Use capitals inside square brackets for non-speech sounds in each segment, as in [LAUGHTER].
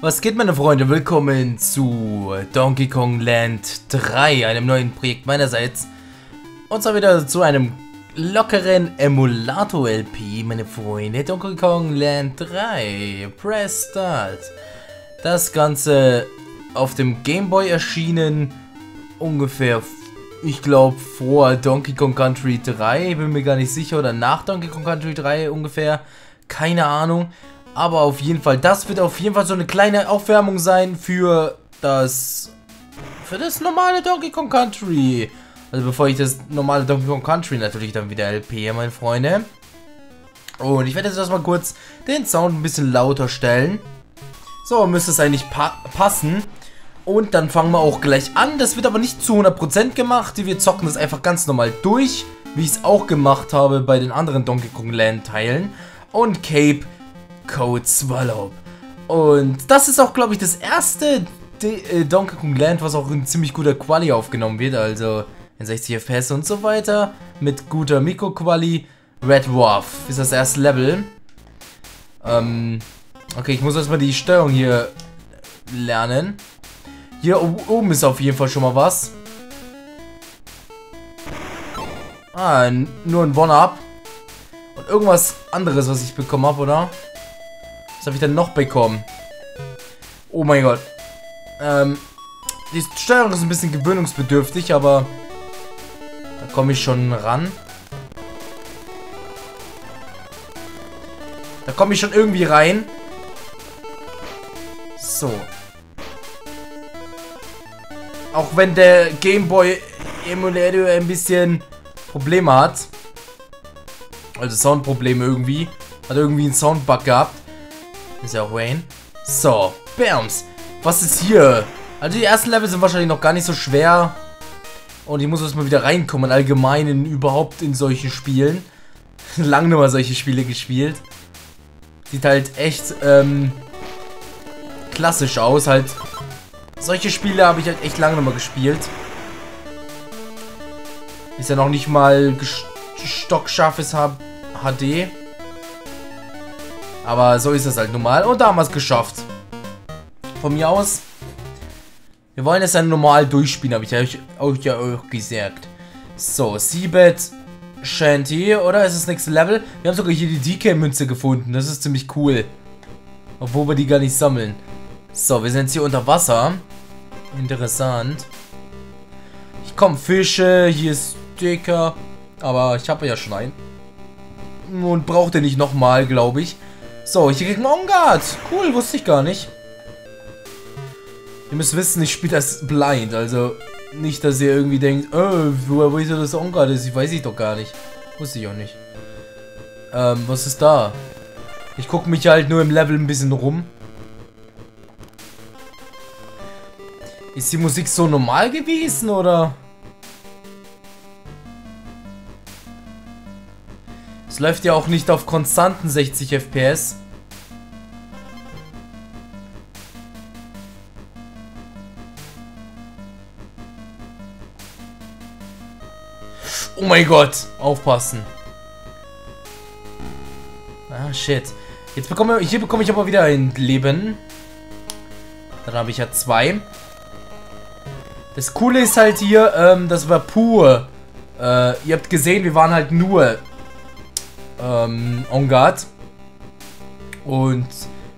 Was geht meine Freunde? Willkommen zu Donkey Kong Land 3, einem neuen Projekt meinerseits. Und zwar wieder zu einem lockeren Emulator-LP, meine Freunde. Donkey Kong Land 3. Press Start. Das Ganze auf dem Game Boy erschienen, ungefähr, ich glaube, vor Donkey Kong Country 3. Bin mir gar nicht sicher, oder nach Donkey Kong Country 3 ungefähr. Keine Ahnung. Aber auf jeden Fall, das wird auf jeden Fall so eine kleine Aufwärmung sein für das für das normale Donkey Kong Country. Also bevor ich das normale Donkey Kong Country natürlich dann wieder LP, meine Freunde. Und ich werde jetzt erstmal kurz den Sound ein bisschen lauter stellen. So, müsste es eigentlich pa passen. Und dann fangen wir auch gleich an. Das wird aber nicht zu 100% gemacht. Wir zocken das einfach ganz normal durch, wie ich es auch gemacht habe bei den anderen Donkey Kong Land Teilen. Und Cape Code Swallow. Und das ist auch, glaube ich, das erste D äh, Donkey Kong Land, was auch in ziemlich guter Quali aufgenommen wird. Also in 60 FPS und so weiter. Mit guter Mikro-Quali. Red Dwarf ist das erste Level. Ähm, okay, ich muss erstmal die Steuerung hier lernen. Hier oben ist auf jeden Fall schon mal was. Ah, nur ein One-Up. Und irgendwas anderes, was ich bekommen habe, oder? Was habe ich denn noch bekommen? Oh mein Gott. Ähm, die Steuerung ist ein bisschen gewöhnungsbedürftig, aber da komme ich schon ran. Da komme ich schon irgendwie rein. So. Auch wenn der Gameboy Emulator ein bisschen Probleme hat. Also Soundprobleme irgendwie. Hat irgendwie einen Soundbug gehabt. Ist ja auch Wayne. So, Bams. Was ist hier? Also die ersten Level sind wahrscheinlich noch gar nicht so schwer. Und ich muss erstmal wieder reinkommen, allgemein in, überhaupt in solche Spielen. Lang nur mal solche Spiele gespielt. Sieht halt echt, ähm, klassisch aus. Halt, solche Spiele habe ich halt echt lange nochmal gespielt. Ist ja noch nicht mal stockscharfes HD. Aber so ist es halt normal. Und da haben wir es geschafft. Von mir aus. Wir wollen es dann normal durchspielen, habe ich euch, euch ja auch gesagt. So, Seabed Shanty, oder? Ist das nächste Level? Wir haben sogar hier die DK-Münze gefunden. Das ist ziemlich cool. Obwohl wir die gar nicht sammeln. So, wir sind jetzt hier unter Wasser. Interessant. Ich komme Fische, hier ist Sticker. Aber ich habe ja schon einen. Und braucht ihr nicht nochmal, glaube ich. So, ich krieg einen On-Guard. Cool, wusste ich gar nicht. Ihr müsst wissen, ich spiele das blind. Also nicht, dass ihr irgendwie denkt, oh, woher weiß ihr, dass On-Guard ist? Ich weiß ich doch gar nicht. Wusste ich auch nicht. Ähm, was ist da? Ich gucke mich halt nur im Level ein bisschen rum. Ist die Musik so normal gewesen, oder? Es läuft ja auch nicht auf konstanten 60 FPS. Oh mein Gott, aufpassen. Ah, shit. Jetzt bekomme hier bekomme ich aber wieder ein Leben. Dann habe ich ja zwei. Das Coole ist halt hier, ähm, das war pur. Äh, ihr habt gesehen, wir waren halt nur ähm, On Guard. Und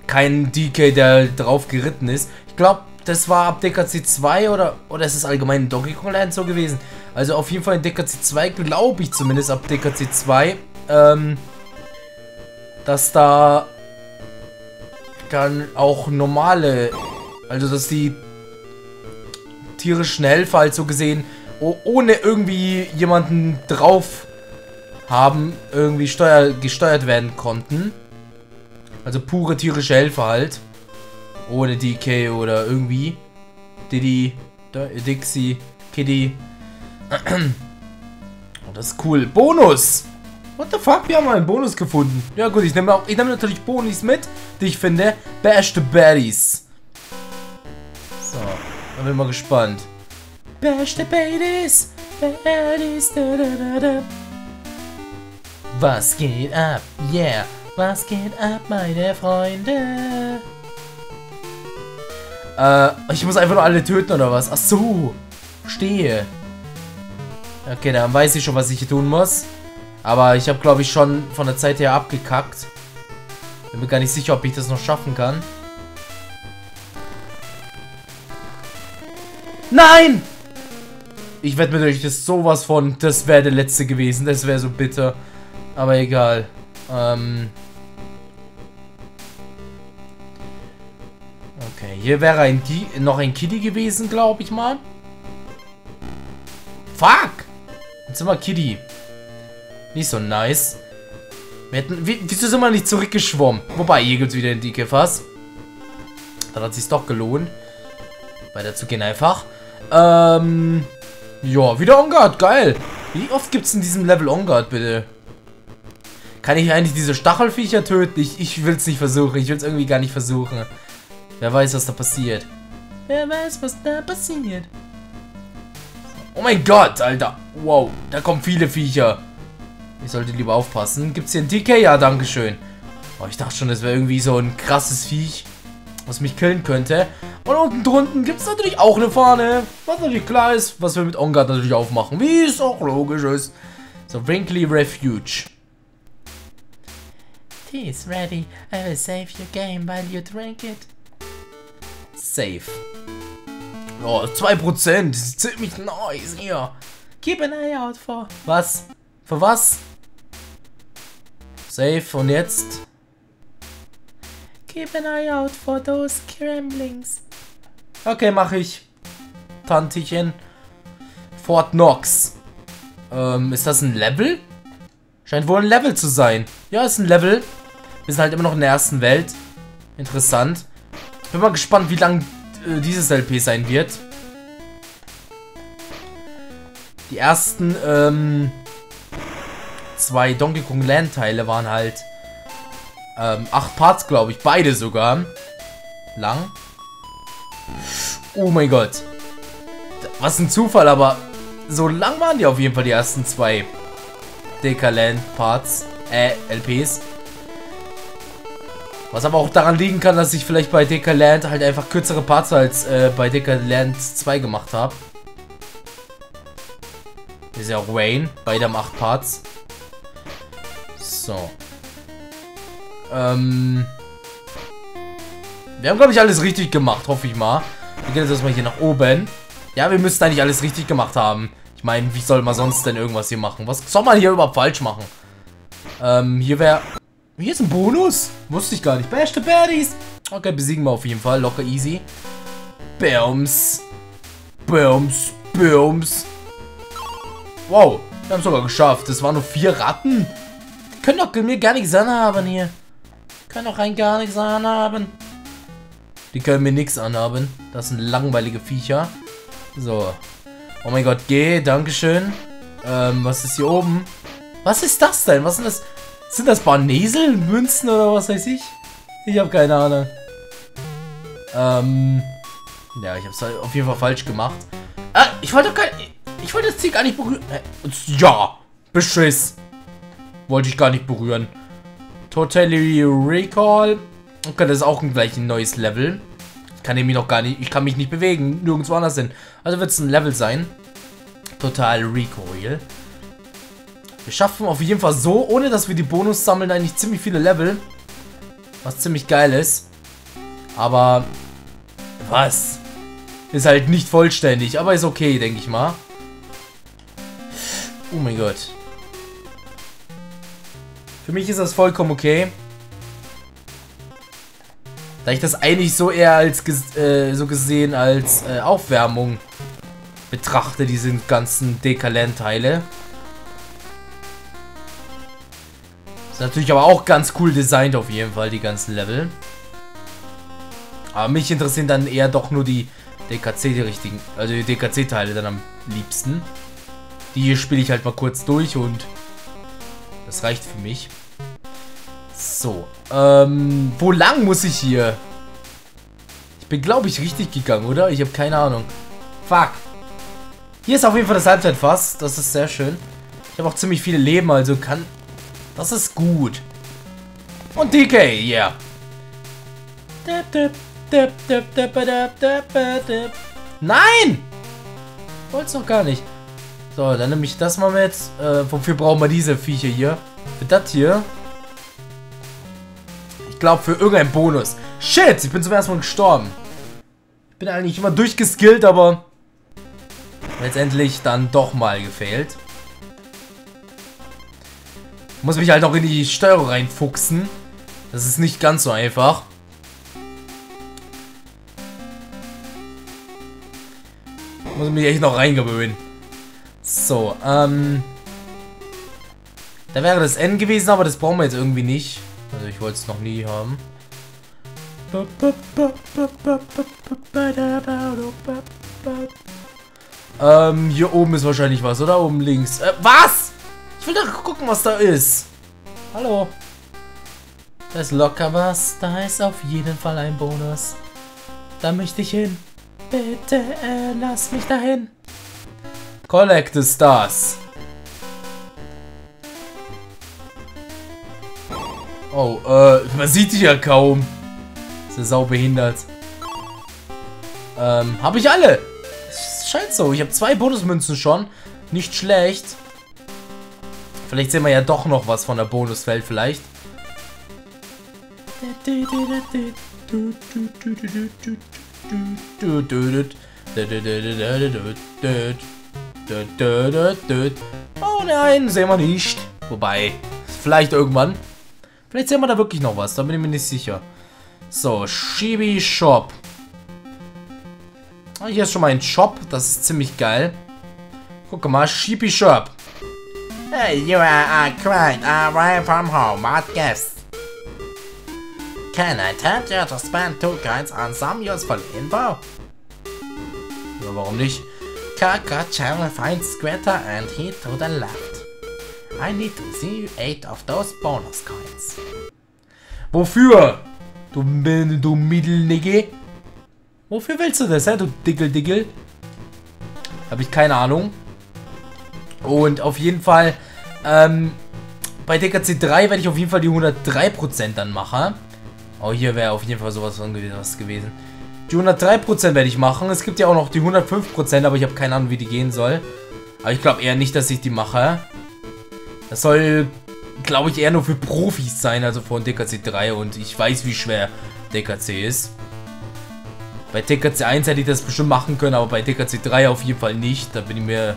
kein DK, der drauf geritten ist. Ich glaube, das war ab DKC 2 oder, oder ist es allgemein in Donkey Kong Land so gewesen? Also auf jeden Fall in DKC 2 glaube ich zumindest ab DKC 2, ähm, dass da dann auch normale, also dass die Tiere schnell, falls so gesehen, ohne irgendwie jemanden drauf haben, irgendwie steuer gesteuert werden konnten. Also pure tierische Helfer halt. Ohne DK oder irgendwie. Diddy, Dixie, Kitty. [CLEARS THROAT] Oh, das ist cool. Bonus! What the fuck? Wir haben einen Bonus gefunden. Ja gut, ich nehme auch, natürlich Bonis mit, die ich finde. Bash the Baddies. So, dann bin ich mal gespannt. Bash the Baddies. Baddies. Da, da, da, was geht ab? Yeah, was geht ab, meine Freunde? Äh, ich muss einfach nur alle töten oder was? Ach so. Stehe. Okay, dann weiß ich schon, was ich hier tun muss. Aber ich habe, glaube ich, schon von der Zeit her abgekackt. Bin mir gar nicht sicher, ob ich das noch schaffen kann. Nein! Ich wette mit euch, das sowas von, das wäre der letzte gewesen. Das wäre so bitter. Aber egal. Ähm... Okay, hier wäre ein noch ein Kitty gewesen, glaube ich mal. Fuck! Jetzt sind wir Kitty. Nicht so nice. Hätten, wie, wieso sind wir nicht zurückgeschwommen? Wobei, hier gibt es wieder dicke Fass. Dann hat es sich doch gelohnt. Weiter zu gehen einfach. Ähm, ja, wieder On-Guard, geil. Wie oft gibt es in diesem Level On-Guard, bitte? Kann ich eigentlich diese Stachelviecher töten? Ich, ich will es nicht versuchen. Ich will es irgendwie gar nicht versuchen. Wer weiß, was da passiert. Wer weiß, was da passiert. Oh mein Gott, Alter. Wow, da kommen viele Viecher. Ich sollte lieber aufpassen. Gibt es hier ein DK? Ja, dankeschön. Oh, ich dachte schon, das wäre irgendwie so ein krasses Viech, was mich killen könnte. Und unten drunten gibt es natürlich auch eine Fahne. Was natürlich klar ist, was wir mit Ongard natürlich aufmachen. Wie es auch logisch ist. So, Wrinkly Refuge. Tea is ready. I will save your game while you drink it. Safe. Oh, 2%. Das ist ziemlich nice hier. Keep an eye out for. Was? Für was? Safe. Und jetzt? Keep an eye out for those Scramblings. Okay, mache ich. Tantchen. Fort Knox. Ähm, ist das ein Level? Scheint wohl ein Level zu sein. Ja, ist ein Level. Wir sind halt immer noch in der ersten Welt. Interessant. Bin mal gespannt, wie lang äh, dieses LP sein wird. Die ersten ähm, zwei Donkey Kong Land Teile waren halt ähm, acht Parts, glaube ich. Beide sogar. Lang. Oh mein Gott. Was ein Zufall, aber so lang waren die auf jeden Fall die ersten zwei Land Parts, äh, LPs. Was aber auch daran liegen kann, dass ich vielleicht bei Land halt einfach kürzere Parts als äh, bei Land 2 gemacht habe. Ist ja auch Wayne, beide haben 8 Parts. So. Ähm. Wir haben, glaube ich, alles richtig gemacht, hoffe ich mal. Wir gehen jetzt erstmal hier nach oben. Ja, wir müssten eigentlich alles richtig gemacht haben. Ich meine, wie soll man sonst denn irgendwas hier machen? Was soll man hier überhaupt falsch machen? Ähm, hier wäre... Hier ist ein Bonus? Wusste ich gar nicht. Beste Baddies. Okay, besiegen wir auf jeden Fall. Locker easy. Bums. Bums. Bums. Wow. Wir haben es sogar geschafft. Das waren nur vier Ratten. Die können doch mir gar nichts anhaben hier. Können doch rein gar nichts anhaben. Die können mir nichts anhaben. Das sind langweilige Viecher. So. Oh mein Gott, geh. Dankeschön. Ähm, was ist hier oben? Was ist das denn? Was sind das? Sind das Barnesel? Münzen oder was weiß ich? Ich habe keine Ahnung. Ähm. Ja, ich habe es auf jeden Fall falsch gemacht. Ah, ich wollte kein... Ich wollte das Ziel gar nicht berühren. Ja, Beschiss. Wollte ich gar nicht berühren. Totally Recall. Okay, das ist auch gleich ein neues Level. Ich kann nämlich noch gar nicht, ich kann mich nicht bewegen, nirgendwo anders hin. Also wird es ein Level sein. Total Recoil. Wir schaffen auf jeden Fall so, ohne dass wir die Bonus sammeln, eigentlich ziemlich viele Level. Was ziemlich geil ist. Aber, was? Ist halt nicht vollständig, aber ist okay, denke ich mal. Oh mein Gott. Für mich ist das vollkommen okay. Da ich das eigentlich so eher als äh, so gesehen als äh, Aufwärmung betrachte, diese ganzen Dekalent-Teile. Ist natürlich aber auch ganz cool designt auf jeden Fall, die ganzen Level. Aber mich interessieren dann eher doch nur die DKC, die richtigen, also die DKC-Teile dann am liebsten. Die hier spiele ich halt mal kurz durch und das reicht für mich. So, ähm, wo lang muss ich hier? Ich bin, glaube ich, richtig gegangen, oder? Ich habe keine Ahnung. Fuck. Hier ist auf jeden Fall das Halbzeitfass. Das ist sehr schön. Ich habe auch ziemlich viele Leben, also kann... Das ist gut. Und DK, yeah. Nein! Wollt's noch gar nicht. So, dann nehme ich das mal mit. Äh, wofür brauchen wir diese Viecher hier? Für das hier? Ich glaube, für irgendeinen Bonus. Shit, ich bin zum ersten Mal gestorben. Ich bin eigentlich immer durchgeskillt, aber letztendlich dann doch mal gefehlt. Muss mich halt auch in die Steuerung reinfuchsen. Das ist nicht ganz so einfach. Muss mich echt noch reingewöhnen. So, ähm... Da wäre das N gewesen, aber das brauchen wir jetzt irgendwie nicht. Also ich wollte es noch nie haben. Ähm, hier oben ist wahrscheinlich was, oder? Oben links. Äh, was? Ich will doch gucken, was da ist. Hallo. Da ist locker was. Da ist auf jeden Fall ein Bonus. Da möchte ich hin. Bitte äh, lass mich dahin. Collect the Stars. Oh, äh, man sieht dich ja kaum. Ist sau behindert. Ähm, habe ich alle. Scheint so. Ich habe zwei Bonusmünzen schon. Nicht schlecht. Vielleicht sehen wir ja doch noch was von der Bonuswelt vielleicht. Oh nein, sehen wir nicht. Wobei, vielleicht irgendwann. Vielleicht sehen wir da wirklich noch was, da bin ich mir nicht sicher. So, Shibi Shop. Ah, hier ist schon mal ein Shop, das ist ziemlich geil. Guck mal, Shibi Shop. Hey, you are uh, quite away from home, what guest? Can I tempt you to spend two coins on some useful info? Ja, warum nicht? Kaka channel find Squatter and head to the left. I need to see eight of those bonus coins. Wofür? Du, du Mittelnigge? Wofür willst du das, hä? Du Dickel-Dickel? Habe ich keine Ahnung. Und auf jeden Fall, ähm, bei DKC 3 werde ich auf jeden Fall die 103% dann machen. Oh, hier wäre auf jeden Fall sowas was gewesen. Die 103% werde ich machen. Es gibt ja auch noch die 105%, aber ich habe keine Ahnung, wie die gehen soll. Aber ich glaube eher nicht, dass ich die mache. Das soll, glaube ich, eher nur für Profis sein, also von DKC 3. Und ich weiß, wie schwer DKC ist. Bei DKC 1 hätte ich das bestimmt machen können, aber bei DKC 3 auf jeden Fall nicht. Da bin ich mir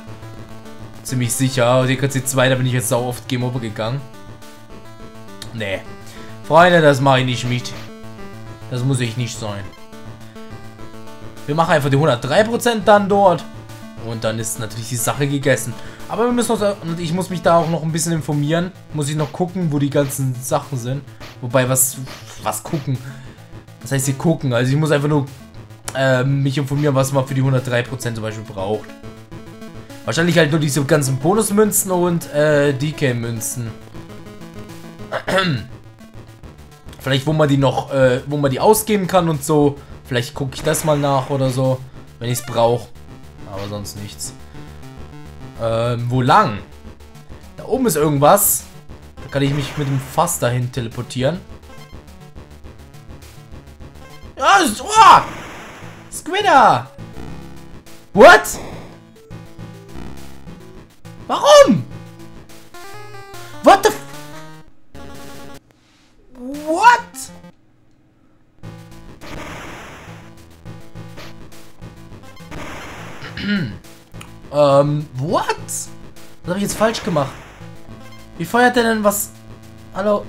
ziemlich sicher. DKC 2, da bin ich jetzt sau oft Game Over gegangen. Nee. Freunde, das mache ich nicht mit. Das muss ich nicht sein. Wir machen einfach die 103% dann dort. Und dann ist natürlich die Sache gegessen. Aber wir müssen noch, und ich muss mich da auch noch ein bisschen informieren. Muss ich noch gucken, wo die ganzen Sachen sind. Wobei, was, was gucken? Das heißt hier gucken. Also ich muss einfach nur äh, mich informieren, was man für die 103% zum Beispiel braucht. Wahrscheinlich halt nur diese ganzen Bonusmünzen und äh, DK-Münzen. [CLEARS THROAT] Vielleicht, wo man die noch, äh, wo man die ausgeben kann und so. Vielleicht gucke ich das mal nach oder so, wenn ich es brauche. Aber sonst nichts. Ähm, wo lang? Da oben ist irgendwas. Da kann ich mich mit dem Fass dahin teleportieren. Ja, oh! Squidder! What? Warum? What the What? [CLEARS THROAT] ähm, what? Was habe ich jetzt falsch gemacht? Wie feuert der denn was? Hallo?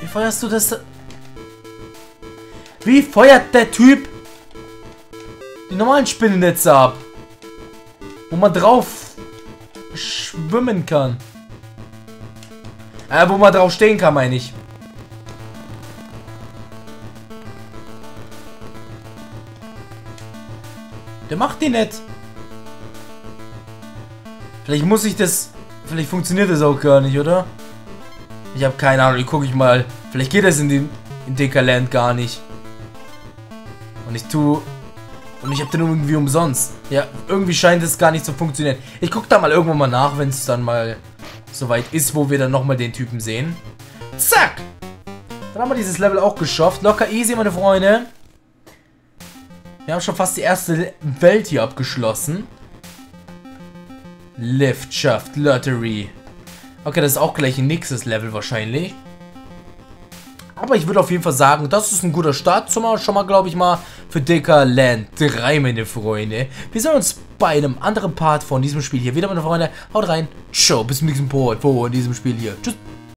Wie feuerst du das? Wie feuert der Typ die normalen Spinnennetze ab? Wo man drauf schwimmen kann. Äh, wo man drauf stehen kann, meine ich. Der macht die nicht. Vielleicht muss ich das... Vielleicht funktioniert das auch gar nicht, oder? Ich habe keine Ahnung, ich gucke ich mal. Vielleicht geht das in, den, in Dekaland gar nicht. Und ich tue... Und ich habe den irgendwie umsonst. Ja, irgendwie scheint es gar nicht zu funktionieren. Ich gucke da mal irgendwann mal nach, wenn es dann mal soweit ist, wo wir dann nochmal den Typen sehen. Zack! Dann haben wir dieses Level auch geschafft. Locker easy, meine Freunde. Wir haben schon fast die erste Welt hier abgeschlossen. Liftschaft Lottery. Okay, das ist auch gleich ein nächstes Level wahrscheinlich. Aber ich würde auf jeden Fall sagen, das ist ein guter Start. Schon mal, glaube ich mal, für Dicker Land 3, meine Freunde. Wir sehen uns bei einem anderen Part von diesem Spiel hier wieder, meine Freunde. Haut rein. Ciao, bis zum nächsten Part von diesem Spiel hier. Tschüss.